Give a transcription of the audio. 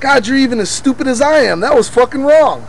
God, you're even as stupid as I am. That was fucking wrong.